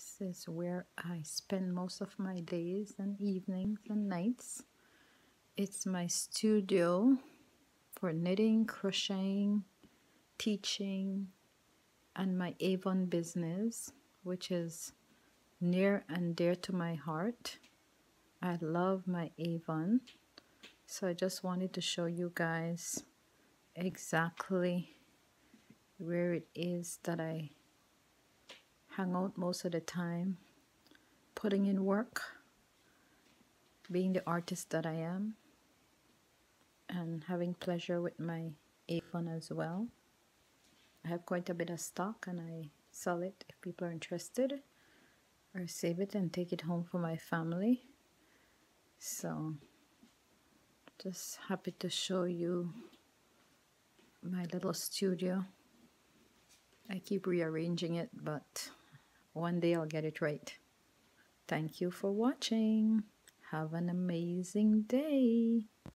This is where I spend most of my days and evenings and nights. It's my studio for knitting, crocheting, teaching, and my Avon business, which is near and dear to my heart. I love my Avon. So I just wanted to show you guys exactly where it is that I hang out most of the time, putting in work, being the artist that I am, and having pleasure with my Avon as well. I have quite a bit of stock and I sell it if people are interested or save it and take it home for my family. So just happy to show you my little studio. I keep rearranging it, but one day I'll get it right. Thank you for watching. Have an amazing day.